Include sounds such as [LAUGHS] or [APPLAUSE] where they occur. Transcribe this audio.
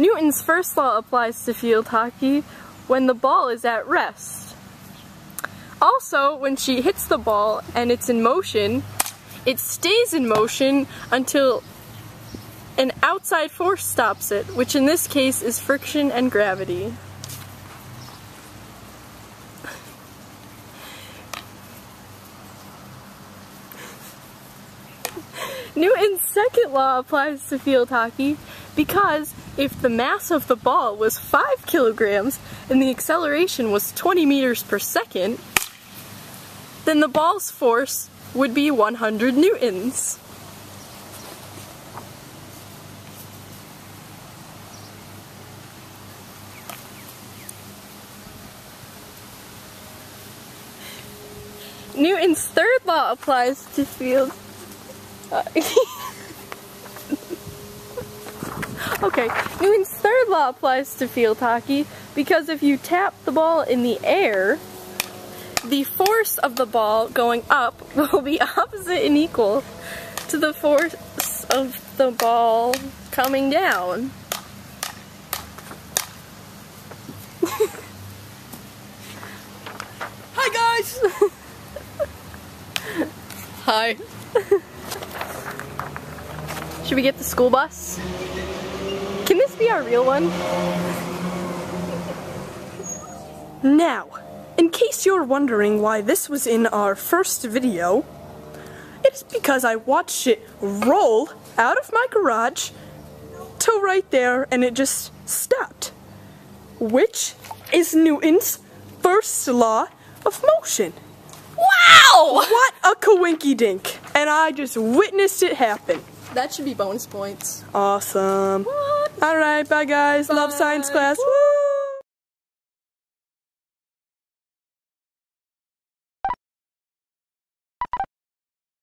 Newton's first law applies to field hockey when the ball is at rest. Also, when she hits the ball and it's in motion, it stays in motion until an outside force stops it, which in this case is friction and gravity. [LAUGHS] Newton's second law applies to field hockey because if the mass of the ball was 5 kilograms and the acceleration was 20 meters per second, then the ball's force would be 100 newtons. Newton's third law applies to field [LAUGHS] uh, [LAUGHS] [LAUGHS] okay, Newton's third law applies to field hockey because if you tap the ball in the air, the force of the ball going up [LAUGHS] will be opposite and equal to the force of the ball coming down. [LAUGHS] Hi guys! Hi. Should we get the school bus? Be our real one? Now, in case you're wondering why this was in our first video, it's because I watched it roll out of my garage to right there and it just stopped. Which is Newton's first law of motion. Wow! What a coinky dink. And I just witnessed it happen. That should be bonus points. Awesome. What? Alright, bye guys. Love science class. Woo!